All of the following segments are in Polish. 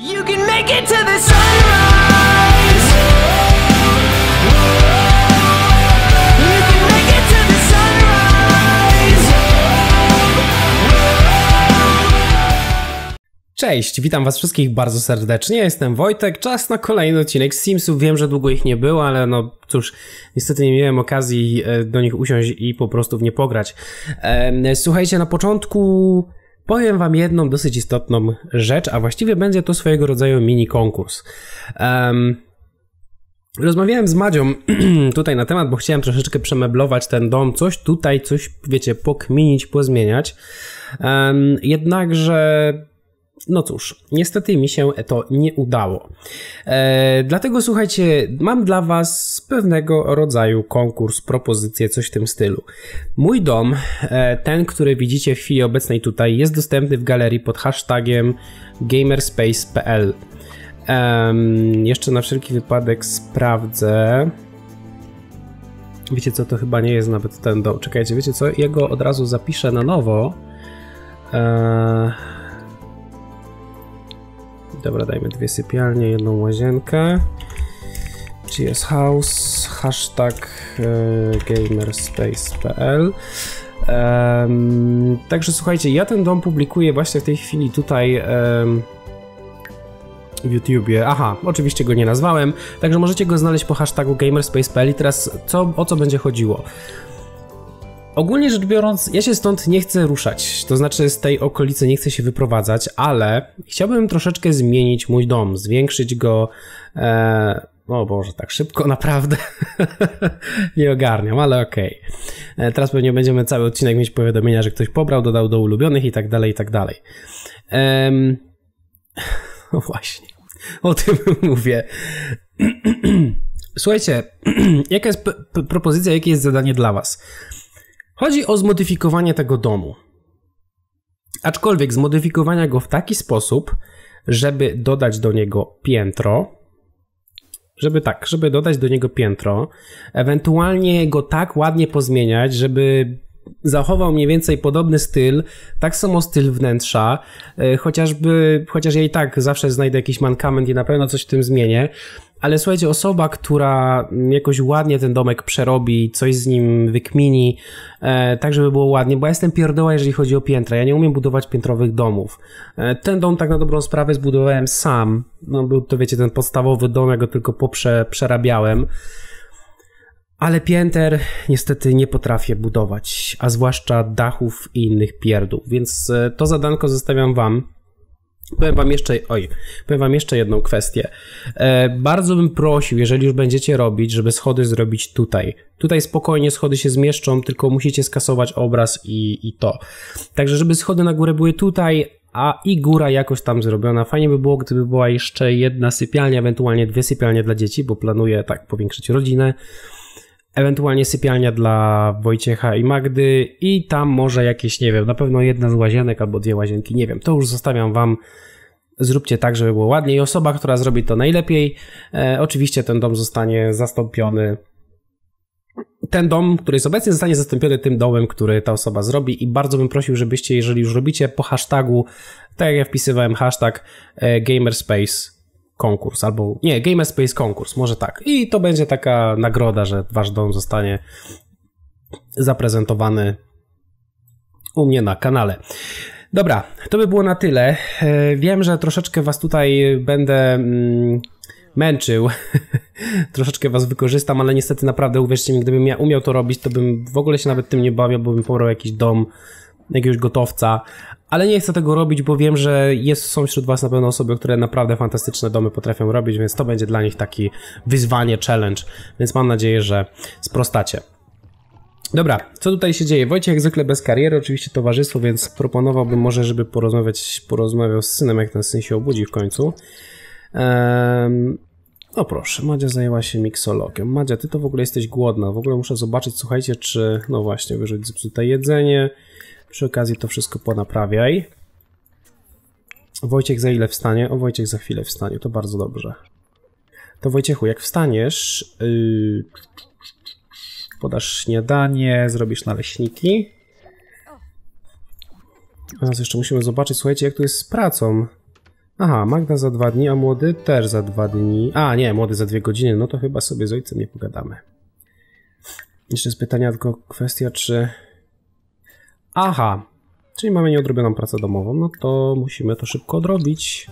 You can make it to the sunrise. You can make it to the sunrise. Cześć, witam was wszystkich bardzo serdecznie, jestem Wojtek, czas na kolejny odcinek z Simsów, wiem, że długo ich nie było, ale no cóż, niestety nie miałem okazji e, do nich usiąść i po prostu w nie pograć. Em, Słuchajcie, na początku powiem wam jedną dosyć istotną rzecz, a właściwie będzie to swojego rodzaju mini konkurs. Em, Rozmawiałem z Madzią tutaj na temat, bo chciałem troszeczkę przemeblować ten dom, coś tutaj, coś, wiecie, pokminić, pozmieniać. Em, jednakże, no cóż, niestety mi się to nie udało. E, dlatego słuchajcie, mam dla Was pewnego rodzaju konkurs, propozycję, coś w tym stylu. Mój dom, e, ten, który widzicie w chwili obecnej tutaj, jest dostępny w galerii pod hashtagiem gamerspace.pl. Em, jeszcze na wszelki wypadek sprawdzę. Wiecie co, to chyba nie jest nawet ten dom. Czekajcie, wiecie co? Ja go od razu zapiszę na nowo. Eee... Dobra, dajmy dwie sypialnie, jedną łazienkę. GS House, hashtag e, gamerspace.pl Em, Także słuchajcie, ja ten dom publikuję właśnie w tej chwili tutaj em, w YouTubie. Aha, oczywiście go nie nazwałem, także możecie go znaleźć po hashtagu gamerspace.pl i teraz co, o co będzie chodziło? Ogólnie rzecz biorąc, ja się stąd nie chcę ruszać, to znaczy z tej okolicy nie chcę się wyprowadzać, ale chciałbym troszeczkę zmienić mój dom, zwiększyć go. E, o Boże, tak szybko naprawdę nie ogarniam, ale okej. E, Teraz pewnie będziemy cały odcinek mieć powiadomienia, że ktoś pobrał, dodał do ulubionych i tak dalej, i tak dalej. Em, no właśnie, o tym mówię. Słuchajcie, jaka jest propozycja, jakie jest zadanie dla Was? Chodzi o zmodyfikowanie tego domu. Aczkolwiek zmodyfikowania go w taki sposób, żeby dodać do niego piętro, żeby tak, żeby dodać do niego piętro, ewentualnie go tak ładnie pozmieniać, żeby zachował mniej więcej podobny styl, tak samo styl wnętrza, e, chociażby, chociaż ja i tak zawsze znajdę jakiś mankament i na pewno coś w tym zmienię, ale słuchajcie, osoba, która jakoś ładnie ten domek przerobi, coś z nim wykmini, e, tak żeby było ładnie, bo ja jestem pierdoła, jeżeli chodzi o piętra. Ja nie umiem budować piętrowych domów. E, ten dom tak na dobrą sprawę zbudowałem sam. No był to, wiecie, ten podstawowy dom, ja go tylko poprze, przerabiałem. Ale pięter niestety nie potrafię budować, a zwłaszcza dachów i innych pierdół, więc e, to zadanko zostawiam wam. Powiem wam jeszcze, oj, powiem wam jeszcze jedną kwestię. E, bardzo bym prosił, jeżeli już będziecie robić, żeby schody zrobić tutaj. Tutaj spokojnie schody się zmieszczą, tylko musicie skasować obraz i, i to. Także, żeby schody na górę były tutaj, a i góra jakoś tam zrobiona. Fajnie by było, gdyby była jeszcze jedna sypialnia, ewentualnie dwie sypialnie dla dzieci, bo planuję tak powiększyć rodzinę ewentualnie sypialnia dla Wojciecha i Magdy i tam może jakieś, nie wiem, na pewno jedna z łazienek albo dwie łazienki, nie wiem, to już zostawiam wam. Zróbcie tak, żeby było ładnie i osoba, która zrobi to najlepiej, e, oczywiście ten dom zostanie zastąpiony. Ten dom, który jest obecnie, zostanie zastąpiony tym domem, który ta osoba zrobi. I bardzo bym prosił, żebyście, jeżeli już robicie po hashtagu, tak jak ja wpisywałem hashtag e, gamerspace konkurs, albo nie, Gamerspace konkurs, może tak. I to będzie taka nagroda, że wasz dom zostanie zaprezentowany u mnie na kanale. Dobra, to by było na tyle. E, Wiem, że troszeczkę was tutaj będę mm, męczył. troszeczkę was wykorzystam, ale niestety naprawdę uwierzcie mi, gdybym ja umiał to robić, to bym w ogóle się nawet tym nie bawił, bo bym pobrał jakiś dom jakiegoś gotowca, ale nie chcę tego robić, bo wiem, że jest, są wśród Was na pewno osoby, które naprawdę fantastyczne domy potrafią robić, więc to będzie dla nich taki wyzwanie, challenge, więc mam nadzieję, że sprostacie. Dobra, co tutaj się dzieje? Wojciech jak zwykle bez kariery, oczywiście towarzystwo, więc proponowałbym może, żeby porozmawiać, porozmawiał z synem, jak ten syn się obudzi w końcu. Ehm, no proszę, Madzia zajęła się miksologiem. Madzia, ty to w ogóle jesteś głodna. W ogóle muszę zobaczyć, słuchajcie, czy... No właśnie, wyrzuć zepsute jedzenie. Przy okazji to wszystko ponaprawiaj. Wojciech za ile wstanie? O, Wojciech za chwilę wstanie, to bardzo dobrze. To Wojciechu, jak wstaniesz, yy, podasz śniadanie, zrobisz naleśniki. Teraz jeszcze musimy zobaczyć, słuchajcie, jak to jest z pracą. Aha, Magda za dwa dni, a młody też za dwa dni. A, nie, młody za dwie godziny, no to chyba sobie z ojcem nie pogadamy. Jeszcze z pytania tylko kwestia, czy... Aha, czyli mamy nieodrobioną pracę domową, no to musimy to szybko odrobić.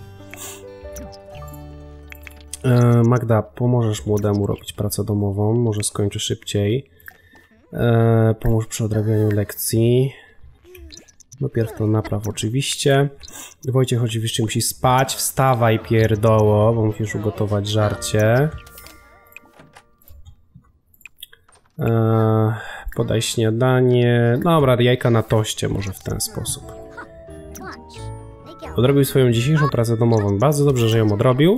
E, Magda, pomożesz młodemu robić pracę domową, może skończy szybciej. E, pomóż przy odrabianiu lekcji. Najpierw to napraw oczywiście. Wojciech oczywiście musi spać. Wstawaj pierdoło, bo musisz ugotować żarcie. Eee, podaj śniadanie. Dobra, jajka na toście może w ten sposób. Odrobił swoją dzisiejszą pracę domową. Bardzo dobrze, że ją odrobił.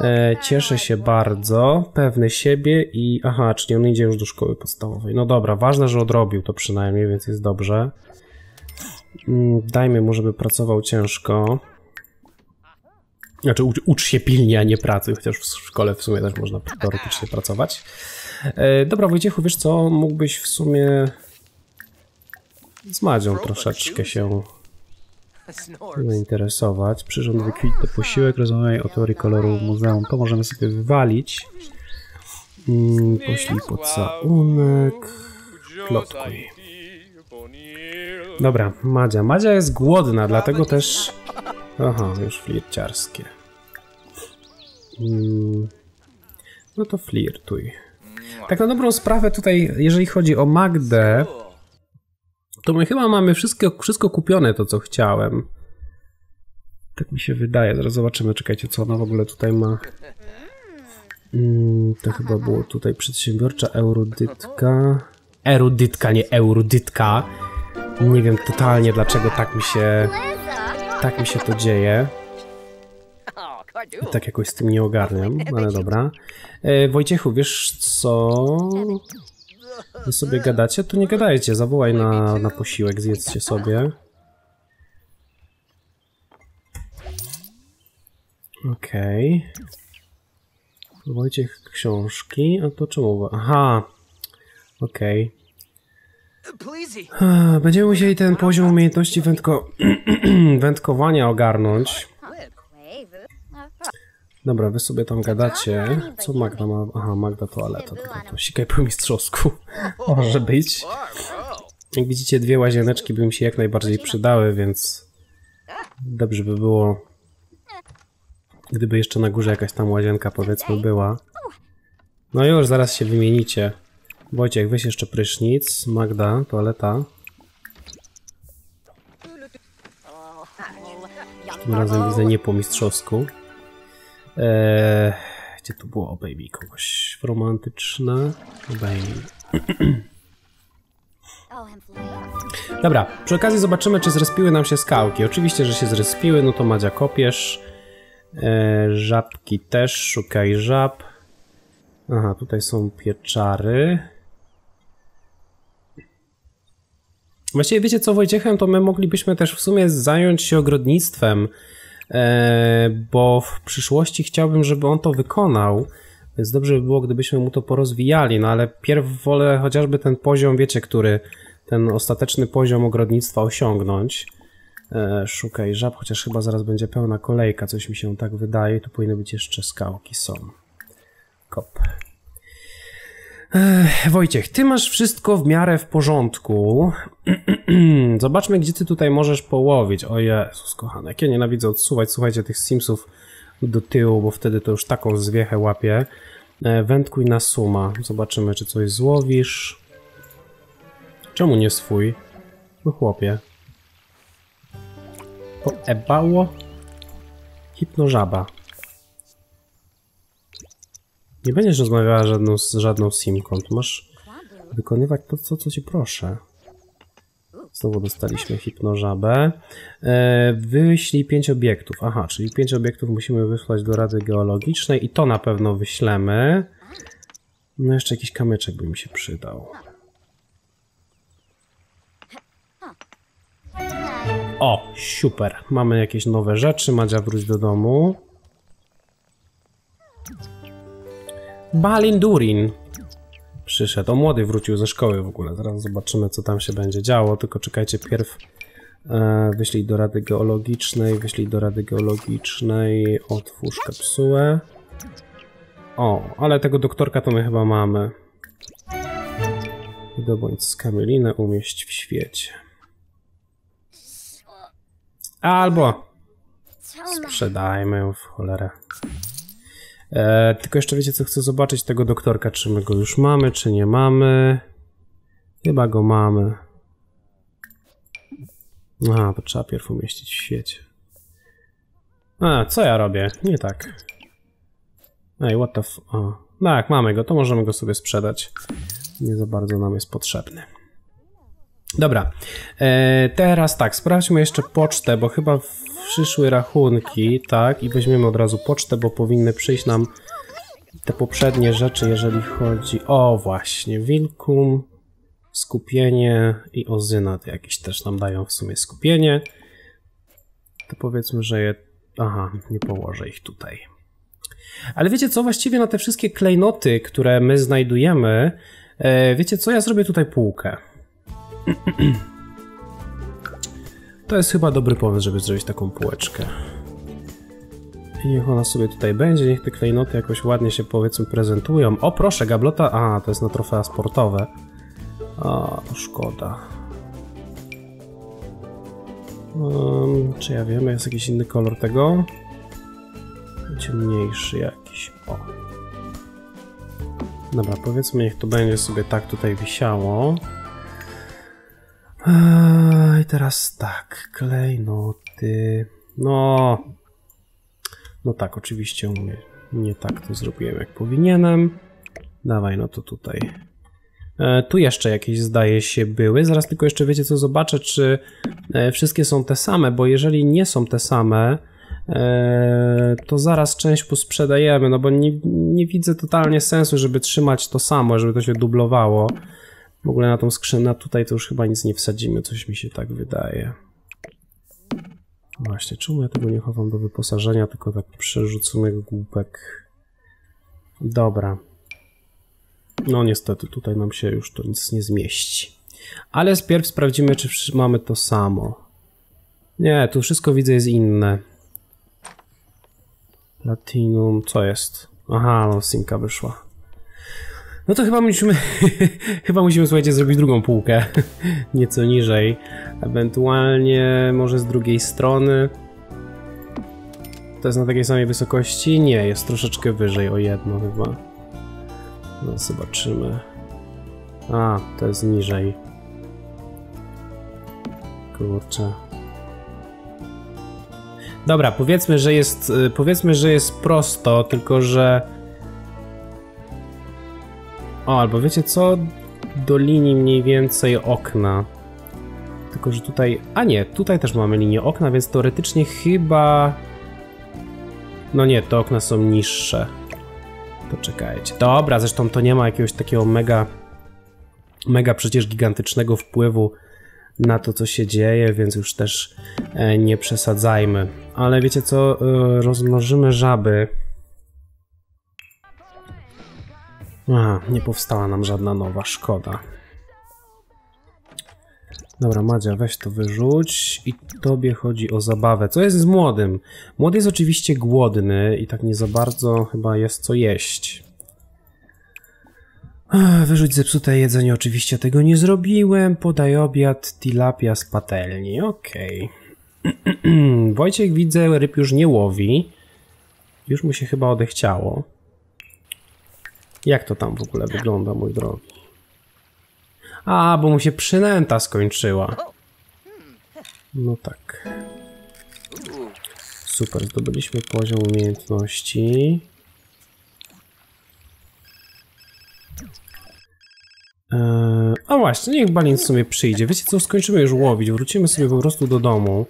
E, cieszę się bardzo, pewny siebie i... Aha, czyli on idzie już do szkoły podstawowej. No dobra, ważne, że odrobił to przynajmniej, więc jest dobrze. Mm, Dajmy mu, żeby pracował ciężko. Znaczy, ucz, ucz się pilnie, a nie pracy, chociaż w szkole w sumie też można teoretycznie pracować. E, dobra, Wojciechu, wiesz co, mógłbyś w sumie z Madzią troszeczkę się zainteresować. Przyrząd wykwitny posiłek, rozmawiaj o teorii koloru w muzeum. To możemy sobie wywalić. Mm, poślij pocałunek. Plotkuj. Dobra, Madzia. Madzia jest głodna, dlatego też... Aha, już flirciarskie. Mm, no to flirtuj. Tak na dobrą sprawę tutaj, jeżeli chodzi o Magdę, to my chyba mamy wszystko, wszystko kupione to, co chciałem. Tak mi się wydaje. Zaraz zobaczymy, czekajcie, co ona w ogóle tutaj ma. Mm, to chyba było tutaj przedsiębiorcza erudytka. Erudytka, nie eurudytka. Nie wiem totalnie dlaczego tak mi się, tak mi się to dzieje. Cardo. Tak jakoś z tym nie ogarniam, ale dobra. E, Wojciechu, wiesz co? Wy sobie gadacie? To nie gadajcie, zawołaj na, na posiłek, zjedzcie sobie. Okej. Wojciech książki, a to czemu? Aha, okej. Ah, Będziemy musieli ten poziom umiejętności wędko... wędkowania ogarnąć. Dobra, wy sobie tam gadacie. Co Magda ma? Aha, Magda toaleta. Dobra, to sikaj po mistrzowsku. Może być. Jak widzicie, dwie łazieneczki by mi się jak najbardziej przydały, więc dobrze by było, gdyby jeszcze na górze jakaś tam łazienka powiedzmy była. No już, zaraz się wymienicie. Wojciech, weź jeszcze prysznic. Magda, toaleta. Tym razem widzę nie po mistrzowsku. Eee, gdzie tu było baby kogoś romantyczne? Baby. Dobra, przy okazji zobaczymy, czy zrespiły nam się skałki. Oczywiście, że się zrespiły, no to Madzia kopiesz. Eee, żabki też, szukaj żab. Aha, tutaj są pieczary. Właściwie wiecie co, Wojciechem, to my moglibyśmy też w sumie zająć się ogrodnictwem, bo w przyszłości chciałbym, żeby on to wykonał, więc dobrze by było, gdybyśmy mu to porozwijali, no ale pierw wolę chociażby ten poziom, wiecie, który, ten ostateczny poziom ogrodnictwa osiągnąć. E, szukaj żab, chociaż chyba zaraz będzie pełna kolejka, coś mi się tak wydaje, tu powinny być jeszcze skałki, są. Kop. Ech, Wojciech, ty masz wszystko w miarę w porządku. Zobaczmy, gdzie ty tutaj możesz połowić. O Jezus, kochane, jak ja nienawidzę odsuwać, słuchajcie, tych Simsów do tyłu, bo wtedy to już taką zwiechę łapie. Wędkuj na suma. Zobaczymy, czy coś złowisz. Czemu nie swój? No chłopie. Poebało? Hipnożaba. Nie będziesz rozmawiała żadną, z żadną simką. Tu masz wykonywać to, co, co ci proszę. Znowu dostaliśmy hipnożabę. E, wyślij pięć obiektów. Aha, czyli pięć obiektów musimy wysłać do Rady Geologicznej i to na pewno wyślemy. No jeszcze jakiś kamyczek by mi się przydał. O, super. Mamy jakieś nowe rzeczy. Madzia, wróć do domu. Balindurin przyszedł. O, młody wrócił ze szkoły w ogóle. Zaraz zobaczymy, co tam się będzie działo. Tylko czekajcie, pierw E, wyślij do rady geologicznej, wyślij do rady geologicznej, otwórz kapsułę. O, ale tego doktorka to my chyba mamy. Wydobądź skamielinę, umieść w świecie. Albo sprzedajmy ją w cholerę. E, tylko jeszcze wiecie co, chcę zobaczyć tego doktorka, czy my go już mamy, czy nie mamy. Chyba go mamy. Aha, to trzeba pierw umieścić w świecie. A, co ja robię? Nie tak. Ej, what the f... O. Tak, mamy go, to możemy go sobie sprzedać. Nie za bardzo nam jest potrzebny. Dobra, e, teraz tak, sprawdźmy jeszcze pocztę, bo chyba przyszły rachunki, tak, i weźmiemy od razu pocztę, bo powinny przyjść nam te poprzednie rzeczy, jeżeli chodzi... O, właśnie, Wilkum, skupienie i ozynat jakieś też nam dają w sumie skupienie. To powiedzmy, że je... Aha, nie położę ich tutaj. Ale wiecie co, właściwie na te wszystkie klejnoty, które my znajdujemy, e, wiecie co, ja zrobię tutaj półkę. To jest chyba dobry pomysł, żeby zrobić taką półeczkę. I niech ona sobie tutaj będzie, niech te klejnoty jakoś ładnie się powiedzmy prezentują. O proszę, gablota, a to jest na trofea sportowe. A, szkoda. Um, czy ja wiem, jest jakiś inny kolor tego? Ciemniejszy jakiś, o. Dobra, powiedzmy, niech to będzie sobie tak tutaj wisiało. I teraz tak, klejnoty. No. No tak, oczywiście nie, nie tak to zrobiłem jak powinienem. Dawaj, no to tutaj. E, tu jeszcze jakieś zdaje się były. Zaraz tylko jeszcze wiecie co zobaczę, czy e, wszystkie są te same, bo jeżeli nie są te same, e, to zaraz część posprzedajemy, no bo nie, nie widzę totalnie sensu, żeby trzymać to samo, żeby to się dublowało. W ogóle na tą skrzynę tutaj to już chyba nic nie wsadzimy, coś mi się tak wydaje. Właśnie, czemu ja tego nie chowam do wyposażenia, tylko tak przerzuconych głupek. Dobra. No niestety, tutaj nam się już to nic nie zmieści. Ale spierw sprawdzimy, czy mamy to samo. Nie, tu wszystko widzę jest inne. Platinum, co jest? Aha, no simka wyszła. No to chyba musimy, chyba musimy, słuchajcie, zrobić drugą półkę, nieco niżej. Ewentualnie może z drugiej strony. To jest na takiej samej wysokości? Nie, jest troszeczkę wyżej o jedno chyba. No zobaczymy. A, to jest niżej. Kurczę. Dobra, powiedzmy, że jest, y, powiedzmy, że jest prosto, tylko że o, albo wiecie co? Do linii mniej więcej okna. Tylko, że tutaj... A nie, tutaj też mamy linię okna, więc teoretycznie chyba... No nie, te okna są niższe. To czekajcie. Dobra, zresztą to nie ma jakiegoś takiego mega... Mega przecież gigantycznego wpływu na to, co się dzieje, więc już też e, nie przesadzajmy. Ale wiecie co? E, rozmnożymy żaby. Aha, nie powstała nam żadna nowa, szkoda. Dobra, Madzia, weź to wyrzuć. I tobie chodzi o zabawę. Co jest z młodym? Młody jest oczywiście głodny i tak nie za bardzo chyba jest co jeść. Ech, Wyrzuć zepsute jedzenie, oczywiście tego nie zrobiłem. Podaj obiad, tilapia z patelni, okej. Wojciech widzę, ryb już nie łowi. Już mu się chyba odechciało. Jak to tam w ogóle wygląda, mój drogi? A, bo mu się przynęta skończyła. No tak. Super, zdobyliśmy poziom umiejętności. Eee, a właśnie, niech Balin w sumie przyjdzie. Wiecie co, skończymy już łowić, wrócimy sobie po prostu do domu.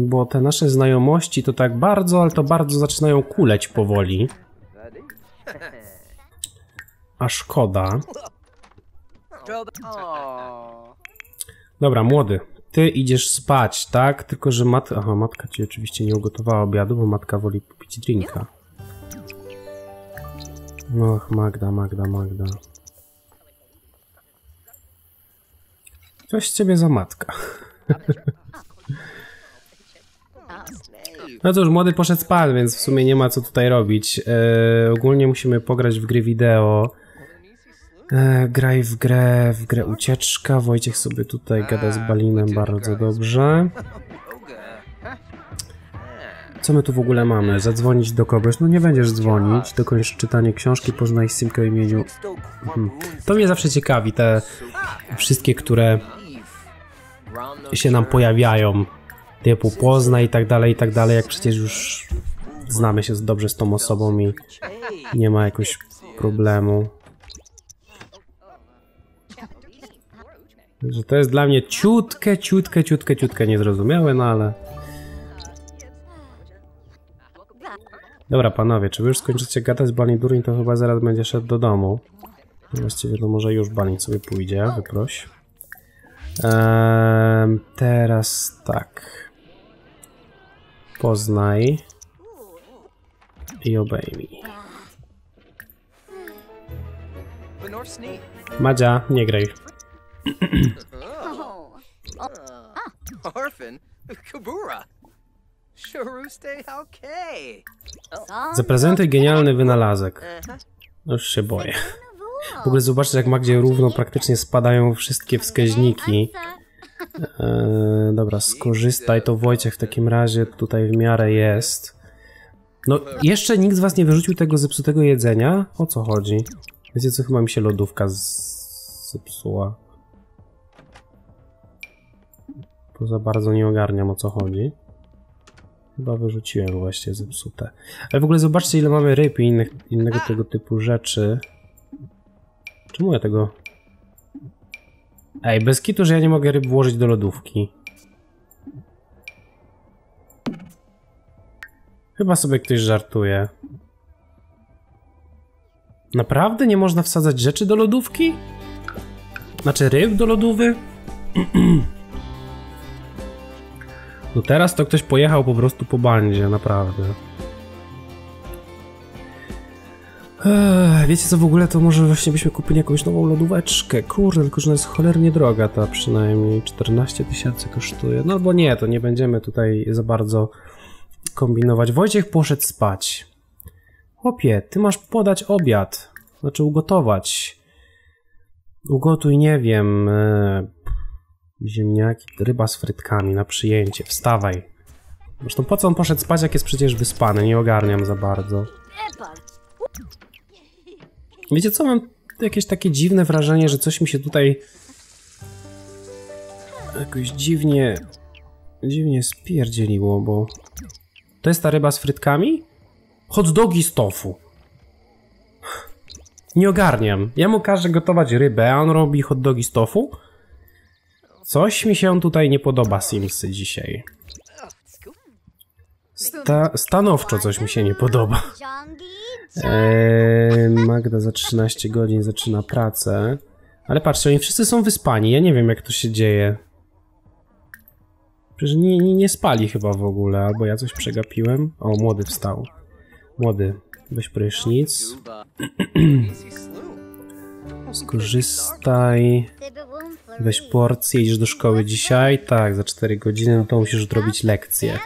Bo te nasze znajomości to tak bardzo, ale to bardzo zaczynają kuleć powoli. A szkoda. Dobra, młody, ty idziesz spać, tak? Tylko, że mat... Aha, matka ci oczywiście nie ugotowała obiadu, bo matka woli popić drinka. Och, Magda, Magda, Magda. Coś z ciebie za matka. No cóż, młody poszedł spać, więc w sumie nie ma co tutaj robić. E, ogólnie musimy pograć w gry wideo. E, graj w grę, w grę ucieczka. Wojciech sobie tutaj gada z Balinem bardzo dobrze. Co my tu w ogóle mamy? Zadzwonić do kogoś? No nie będziesz dzwonić. Dokończ czytanie książki, poznaj Simkę o imieniu. Mhm. To mnie zawsze ciekawi, te wszystkie, które się nam pojawiają. Typu poznaj i tak dalej, i tak dalej, jak przecież już znamy się dobrze z tą osobą i nie ma jakoś problemu. Że to jest dla mnie ciutkę, ciutkę, ciutkę, ciutkę niezrozumiałe, no ale... Dobra, panowie, czy wy już skończycie gadać z Bani Durin, to chyba zaraz będzie szedł do domu. Właściwie to może już Bani sobie pójdzie, wyproś. Ehm, teraz tak. Poznaj. I obejmij. Madzia, nie graj. Orphan? Kabura? Sharuste okay. Zaprezentuj genialny wynalazek. Już się boję. W ogóle zobaczcie, jak Magdzie równo praktycznie spadają wszystkie wskaźniki. Eee, dobra, skorzystaj, to Wojciech w takim razie tutaj w miarę jest. No, jeszcze nikt z was nie wyrzucił tego zepsutego jedzenia? O co chodzi? Wiecie co, chyba mi się lodówka z- zepsuła. To za bardzo nie ogarniam o co chodzi. Chyba wyrzuciłem właśnie zepsute. Ale w ogóle zobaczcie ile mamy ryb i innych, innego tego typu rzeczy. Czemu ja tego... Ej, bez kitu, że ja nie mogę ryb włożyć do lodówki. Chyba sobie ktoś żartuje. Naprawdę nie można wsadzać rzeczy do lodówki? Znaczy ryb do lodówy? No teraz to ktoś pojechał po prostu po bandzie, naprawdę. Ech, wiecie co, w ogóle to może właśnie byśmy kupili jakąś nową lodóweczkę. Kurde, tylko że ona jest cholernie droga ta, przynajmniej 14 tysięcy kosztuje. No albo nie, to nie będziemy tutaj za bardzo kombinować. Wojciech poszedł spać. Chłopie, ty masz podać obiad. Znaczy ugotować. Ugotuj, nie wiem, e, ziemniaki, ryba z frytkami na przyjęcie. Wstawaj. Zresztą po co on poszedł spać, jak jest przecież wyspany? Nie ogarniam za bardzo. Wiecie co, mam jakieś takie dziwne wrażenie, że coś mi się tutaj jakoś dziwnie dziwnie spierdzieliło, bo to jest ta ryba z frytkami? Hot dogi z tofu. Nie ogarniam. Ja mu każę gotować rybę, a on robi hot dogi z tofu? Coś mi się tutaj nie podoba, Simsy, dzisiaj. Sta stanowczo coś mi się nie podoba. Eee, Magda za 13 godzin zaczyna pracę. Ale patrzcie, oni wszyscy są wyspani. Ja nie wiem, jak to się dzieje. Przecież nie, nie, nie spali chyba w ogóle, albo ja coś przegapiłem. O, młody wstał. Młody, weź prysznic. Skorzystaj. Weź porcję, idziesz do szkoły dzisiaj? Tak, za 4 godziny, no to musisz odrobić lekcję.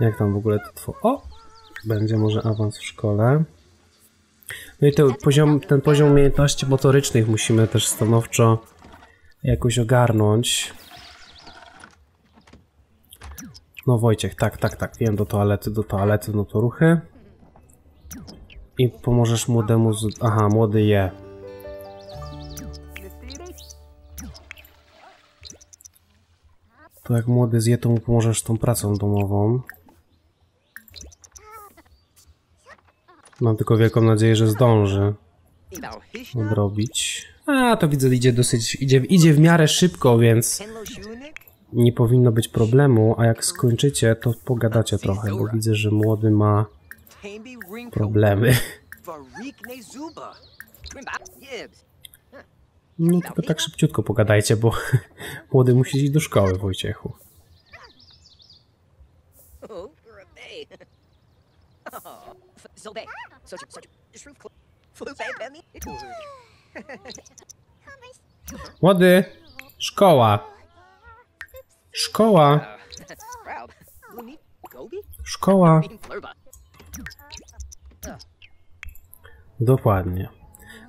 Jak tam w ogóle to two... O! Będzie może awans w szkole. No i te poziom, ten poziom umiejętności motorycznych musimy też stanowczo jakoś ogarnąć. No Wojciech, tak, tak, tak, wiem, do toalety, do toalety, no to ruchy. I pomożesz młodemu z... Aha, młody je. To jak młody zje, to mu pomożesz z tą pracą domową. Mam tylko wielką nadzieję, że zdąży odrobić. A, to widzę, idzie dosyć, idzie, idzie w miarę szybko, więc nie powinno być problemu, a jak skończycie, to pogadacie trochę, bo widzę, że młody ma problemy. No tylko tak szybciutko pogadajcie, bo młody musi iść do szkoły, Wojciechu. Młody, szkoła. Szkoła, szkoła. Dokładnie.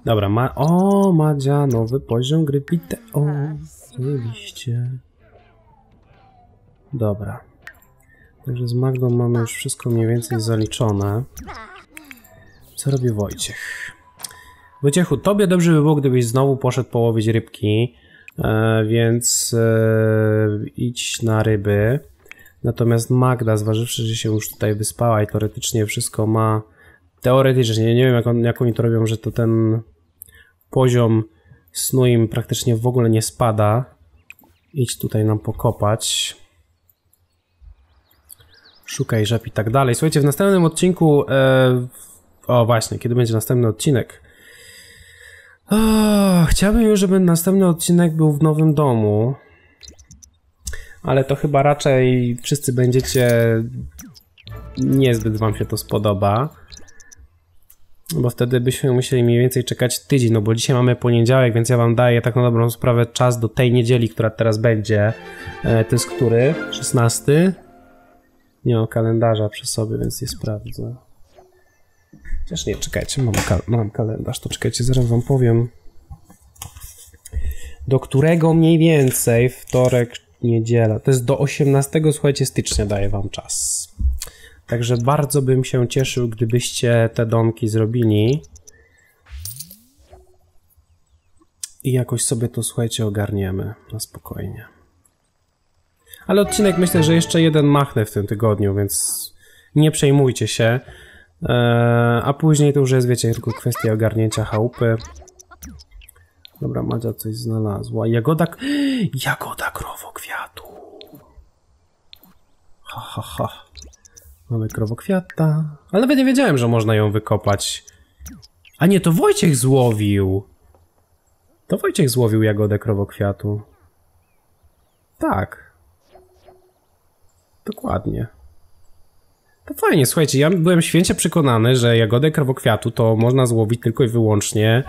Dobra, ma... O, Madzia, nowy poziom gry wideo. Oczywiście. Dobra. Także z Magdą mamy już wszystko mniej więcej zaliczone. Co robi Wojciech? Wojciechu, tobie dobrze by było, gdybyś znowu poszedł połowić rybki, e, więc e, idź na ryby. Natomiast Magda, zważywszy, że się już tutaj wyspała i teoretycznie wszystko ma teoretycznie, nie wiem jak, on, jak oni to robią, że to ten poziom snu im praktycznie w ogóle nie spada. Idź tutaj nam pokopać. Szukaj rzep i tak dalej. Słuchajcie, w następnym odcinku. E, o, właśnie, kiedy będzie następny odcinek? O, chciałbym już, żeby następny odcinek był w nowym domu. Ale to chyba raczej wszyscy będziecie. Niezbyt wam się to spodoba. Bo wtedy byśmy musieli mniej więcej czekać tydzień, no bo dzisiaj mamy poniedziałek, więc ja wam daję tak na dobrą sprawę czas do tej niedzieli, która teraz będzie. E, to jest który? 16? Nie mam kalendarza przy sobie, więc nie sprawdzę. Chociaż nie, czekajcie, mam, kal- mam kalendarz, to czekajcie, zaraz wam powiem. Do którego mniej więcej wtorek, niedziela. To jest do 18, słuchajcie, stycznia daję wam czas. Także bardzo bym się cieszył, gdybyście te domki zrobili. I jakoś sobie to, słuchajcie, ogarniemy na spokojnie. Ale odcinek myślę, że jeszcze jeden machnę w tym tygodniu, więc nie przejmujcie się. Eee, a później to już jest, wiecie, tylko kwestia ogarnięcia chałupy. Dobra, Madzia coś znalazła. Jagoda... Jagoda krowokwiatu. Ha, ha, ha. Mamy krowokwiata. Ale nawet nie wiedziałem, że można ją wykopać. A nie, to Wojciech złowił. To Wojciech złowił jagodę krowokwiatu. Tak. Dokładnie. To fajnie, słuchajcie, ja byłem święcie przekonany, że jagodę krowokwiatu to można złowić tylko i wyłącznie.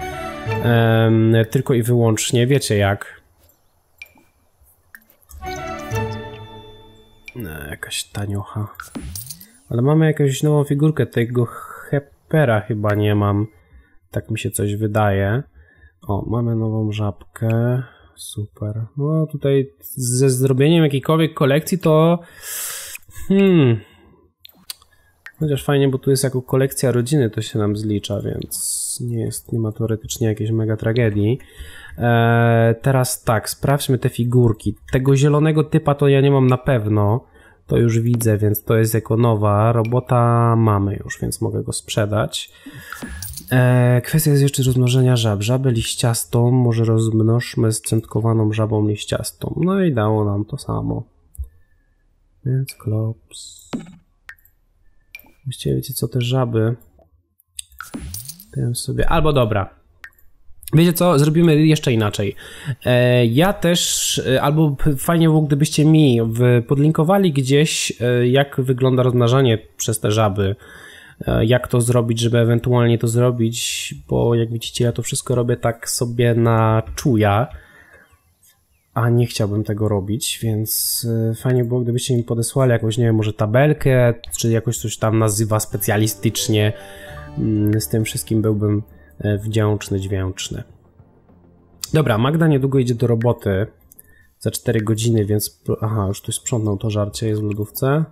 em, tylko i wyłącznie, wiecie jak. E, jakaś taniocha. Ale mamy jakąś nową figurkę, tego Hepera chyba nie mam. Tak mi się coś wydaje. O, mamy nową żabkę. Super. No tutaj ze zrobieniem jakiejkolwiek kolekcji to... Hmm... Chociaż fajnie, bo tu jest jako kolekcja rodziny, to się nam zlicza, więc nie jest, nie ma teoretycznie jakiejś mega tragedii. Eee, teraz tak, sprawdźmy te figurki. Tego zielonego typa to ja nie mam na pewno. To już widzę, więc to jest jako nowa. Robota mamy już, więc mogę go sprzedać. Eee, kwestia jest jeszcze rozmnożenia żab. Żabę liściastą może rozmnożmy z centkowaną żabą liściastą. No i dało nam to samo. Więc klops. Właściwie wiecie co, te żaby. Tym sobie. Albo dobra. Wiecie co, zrobimy jeszcze inaczej. E, ja też, e, albo fajnie było, gdybyście mi podlinkowali gdzieś, e, jak wygląda rozmnażanie przez te żaby. Jak to zrobić, żeby ewentualnie to zrobić, bo jak widzicie, ja to wszystko robię tak sobie na czuja a nie chciałbym tego robić, więc fajnie było, gdybyście mi podesłali jakąś, nie wiem, może tabelkę, czy jakoś coś tam nazywa specjalistycznie. Mm, Z tym wszystkim byłbym wdzięczny, dźwięczny. Dobra, Magda niedługo idzie do roboty za 4 godziny, więc... Aha, już tu sprzątnął to żarcie, jest w lodówce.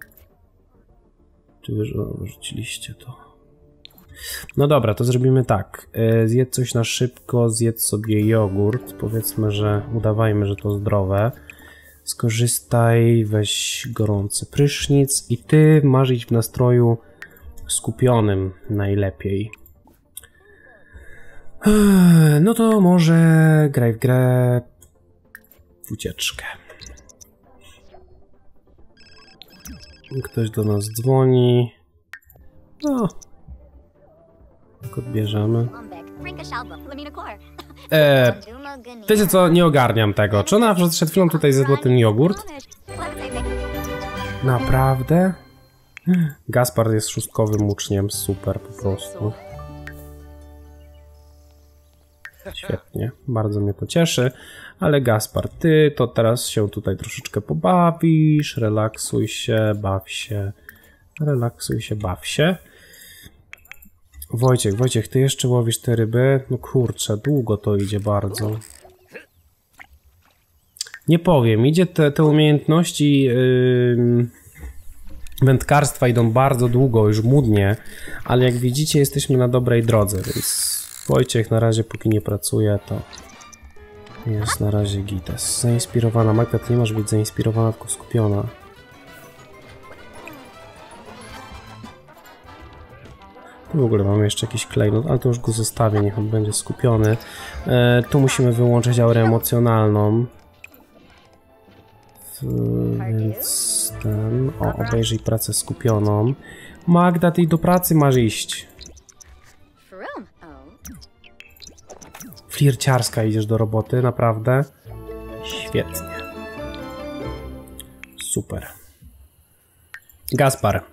Czy już rzuciliście to? No dobra, to zrobimy tak. E, Zjedz coś na szybko, zjedz sobie jogurt. Powiedzmy, że udawajmy, że to zdrowe. Skorzystaj, weź gorący prysznic i ty masz iść w nastroju skupionym najlepiej. Ech, No to może graj w grę w ucieczkę. Ktoś do nas dzwoni. No, tak odbierzemy. Eee, wiecie co, nie ogarniam tego. Czy ona przed chwilą tutaj zjadła ten jogurt? Naprawdę? Gaspar jest szóstkowym uczniem, super po prostu. Świetnie, bardzo mnie to cieszy. Ale Gaspar, ty to teraz się tutaj troszeczkę pobawisz, relaksuj się, baw się, relaksuj się, baw się. Wojciech, Wojciech, ty jeszcze łowisz te ryby? No kurczę, długo to idzie bardzo. Nie powiem, idzie te, te umiejętności yy, wędkarstwa idą bardzo długo, już mudnie, ale jak widzicie jesteśmy na dobrej drodze, więc Wojciech na razie póki nie pracuje, to jest na razie gites. Zainspirowana, Magda, ty nie masz być zainspirowana, tylko skupiona. W ogóle mamy jeszcze jakiś klejnot, ale to już go zostawię, niech on będzie skupiony. E, tu musimy wyłączyć aurę emocjonalną. W- Więc ten. O, obejrzyj pracę skupioną. Magda, ty do pracy masz iść. Flirciarska idziesz do roboty, naprawdę. Świetnie. Super. Gaspar,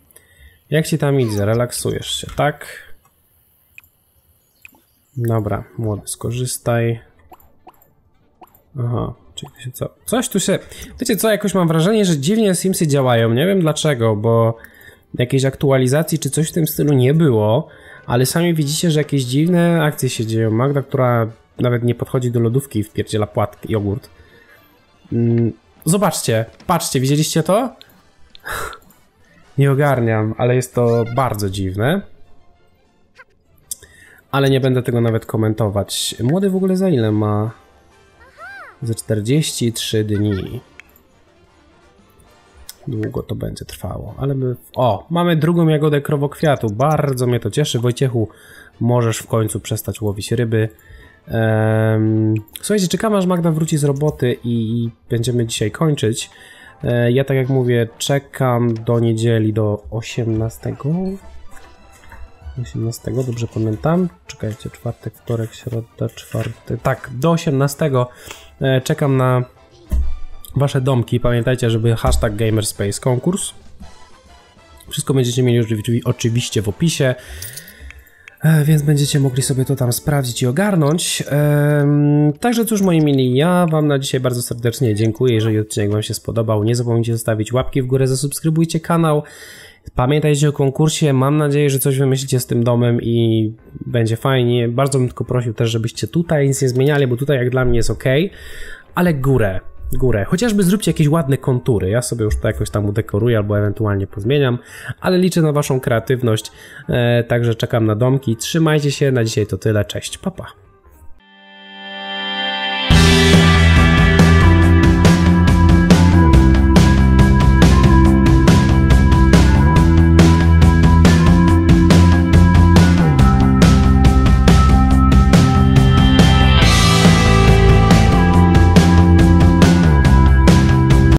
jak ci tam idzie? Relaksujesz się, tak? Dobra, młody, skorzystaj. Aha, się co? Coś tu się... Wiecie co, jakoś mam wrażenie, że dziwnie Simsy działają. Nie wiem dlaczego, bo jakiejś aktualizacji czy coś w tym stylu nie było, ale sami widzicie, że jakieś dziwne akcje się dzieją. Magda, która nawet nie podchodzi do lodówki i wpierdziela płatki, jogurt. Mm, Zobaczcie, patrzcie, widzieliście to? Nie ogarniam, ale jest to bardzo dziwne. Ale nie będę tego nawet komentować. Młody w ogóle za ile ma? Ze 43 dni. Długo to będzie trwało, ale my... O, mamy drugą jagodę krowokwiatu. Bardzo mnie to cieszy. Wojciechu, możesz w końcu przestać łowić ryby. Słuchajcie, czekam aż Magda wróci z roboty i będziemy dzisiaj kończyć. E, Ja tak jak mówię, czekam do niedzieli do 18. 18, dobrze pamiętam. Czekajcie, czwartek, wtorek, środa, czwartek. Tak, do 18 e, czekam na wasze domki. Pamiętajcie, żeby hashtag Gamerspace konkurs. Wszystko będziecie mieli oczywi- oczywiście w opisie. E, Więc będziecie mogli sobie to tam sprawdzić i ogarnąć. Także cóż, moi mili, ja Wam na dzisiaj bardzo serdecznie dziękuję. Jeżeli odcinek Wam się spodobał, nie zapomnijcie zostawić łapki w górę, zasubskrybujcie kanał. Pamiętajcie o konkursie. Mam nadzieję, że coś wymyślicie z tym domem i będzie fajnie. Bardzo bym tylko prosił też, żebyście tutaj nic nie zmieniali, bo tutaj jak dla mnie jest ok, ale górę. Górę. Chociażby zróbcie jakieś ładne kontury. Ja sobie już to jakoś tam udekoruję albo ewentualnie pozmieniam, ale liczę na Waszą kreatywność. E, także czekam na domki. Trzymajcie się. Na dzisiaj to tyle. Cześć. Papa. Pa.